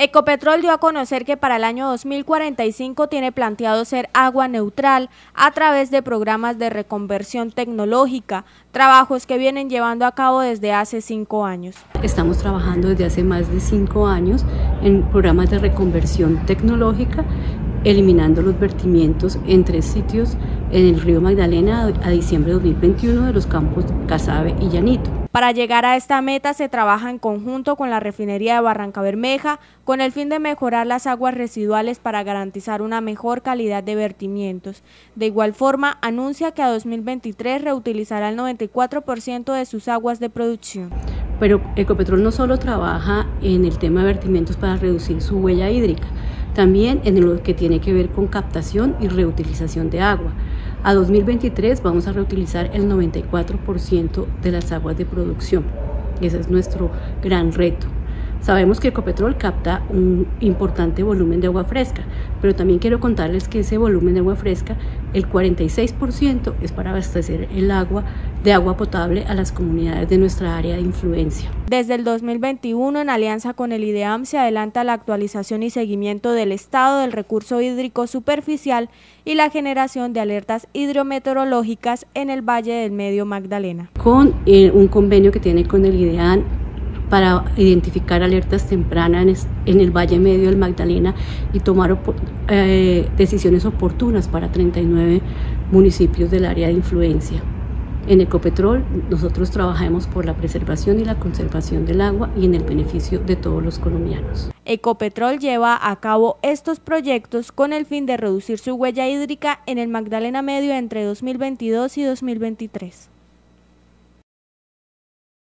Ecopetrol dio a conocer que para el año 2045 tiene planteado ser agua neutral a través de programas de reconversión tecnológica, trabajos que vienen llevando a cabo desde hace cinco años. Estamos trabajando desde hace más de cinco años en programas de reconversión tecnológica eliminando los vertimientos en tres sitios en el río Magdalena a diciembre de 2021 de los campos Casabe y Llanito. Para llegar a esta meta se trabaja en conjunto con la refinería de Barranca Bermeja con el fin de mejorar las aguas residuales para garantizar una mejor calidad de vertimientos. De igual forma, anuncia que a 2023 reutilizará el 94% de sus aguas de producción. Pero Ecopetrol no solo trabaja en el tema de vertimientos para reducir su huella hídrica, también en lo que tiene que ver con captación y reutilización de agua. A 2023 vamos a reutilizar el 94% de las aguas de producción. Ese es nuestro gran reto. Sabemos que Ecopetrol capta un importante volumen de agua fresca, pero también quiero contarles que ese volumen de agua fresca, el 46% es para abastecer el agua de agua potable a las comunidades de nuestra área de influencia. Desde el 2021, en alianza con el IDEAM, se adelanta la actualización y seguimiento del estado del recurso hídrico superficial y la generación de alertas hidrometeorológicas en el Valle del Medio Magdalena. Con eh, un convenio que tiene con el IDEAM para identificar alertas tempranas en el Valle Medio del Magdalena y tomar eh, decisiones oportunas para 39 municipios del área de influencia. En Ecopetrol nosotros trabajamos por la preservación y la conservación del agua y en el beneficio de todos los colombianos. Ecopetrol lleva a cabo estos proyectos con el fin de reducir su huella hídrica en el Magdalena Medio entre 2022 y 2023.